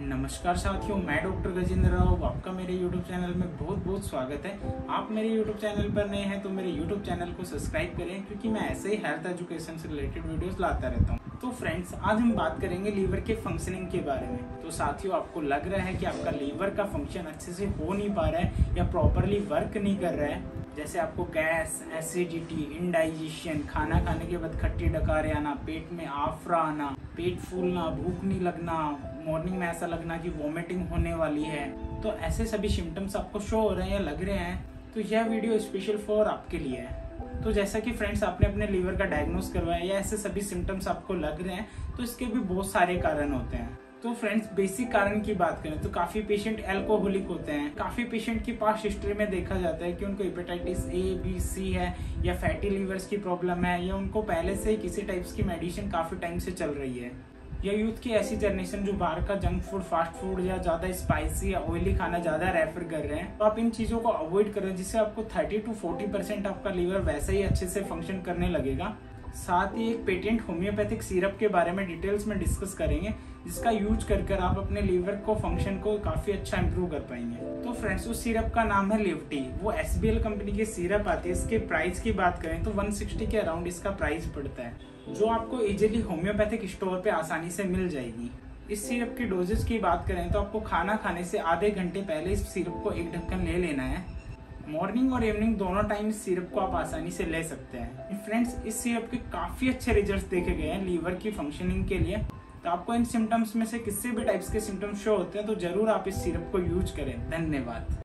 नमस्कार साथियों, मैं डॉक्टर गजेंद्र राव, आपका मेरे YouTube चैनल में बहुत बहुत स्वागत है। आप मेरे YouTube चैनल पर नए हैं तो मेरे YouTube चैनल को सब्सक्राइब करें, क्योंकि मैं ऐसे ही हेल्थ एजुकेशन से रिलेटेड वीडियोस लाता रहता हूँ। तो फ्रेंड्स आज हम बात करेंगे लीवर के फंक्शनिंग के बारे में। तो साथियों, आपको लग रहा है कि आपका लीवर का फ़ंक्शन अच्छे से हो नहीं पा रहा है या प्रॉपरली वर्क नहीं कर रहा है? जैसे आपको गैस एसिडिटी इनडाइजेशन खाना खाने के बाद खट्टी डकारे आना, पेट में आफरा आना, पेट फूलना, भूख नहीं लगना मॉर्निंग में ऐसा लगना कि वॉमिटिंग होने वाली है। तो ऐसे सभी सिम्टम्स आपको शो हो रहे हैं या लग रहे हैं तो यह वीडियो स्पेशल फॉर आपके लिए है। तो जैसा कि फ्रेंड्स आपने अपने लीवर का डायग्नोस करवाया या ऐसे सभी सिम्टम्स आपको लग रहे हैं तो इसके भी बहुत सारे कारण होते हैं। तो फ्रेंड्स बेसिक कारण की बात करें तो काफ़ी पेशेंट एल्कोहलिक होते हैं। काफ़ी पेशेंट की पास हिस्ट्री में देखा जाता है कि उनको हेपेटाइटिस ए बी सी है, या फैटी लीवर्स की प्रॉब्लम है, या उनको पहले से किसी टाइप्स की मेडिसिन काफ़ी टाइम से चल रही है। या यूथ की ऐसी जनरेशन जो बाहर का जंक फ़ूड फास्ट फ़ूड या ज़्यादा स्पाइसी या ऑयली खाना ज़्यादा रेफर कर रहे हैं तो आप इन चीज़ों को अवॉइड करें जिससे आपको 30 टू 40 परसेंट आपका लीवर वैसे ही अच्छे से फ़ंक्शन करने लगेगा। साथ ही एक पेटेंट होम्योपैथिक सिरप के बारे में डिटेल्स में डिस्कस करेंगे, जिसका यूज़ कर कर आप अपने लीवर को फ़ंक्शन को काफ़ी अच्छा इम्प्रूव कर पाएँगे। तो फ्रेंड्स, उस सिरप का नाम है लिवटी। वो एसबीएल कंपनी की सिरप आती है। इसके प्राइस की बात करें तो 160 के अराउंड इसका प्राइस पड़ता है, जो आपको इजिली होम्योपैथिक स्टोर पे आसानी से मिल जाएगी। इस सिरप की डोजेस की बात करें तो आपको खाना खाने से आधे घंटे पहले इस सिरप को एक ढक्कन ले लेना है। मॉर्निंग और इवनिंग दोनों टाइम सिरप को आप आसानी से ले सकते हैं। फ्रेंड्स इस सिरप के काफ़ी अच्छे रिज़ल्ट देखे गए हैं लीवर की फंक्शनिंग के लिए। तो आपको इन सिम्टम्स में से किसी भी टाइप्स के सिम्टम्स शो होते हैं तो ज़रूर आप इस सिरप को यूज़ करें। धन्यवाद।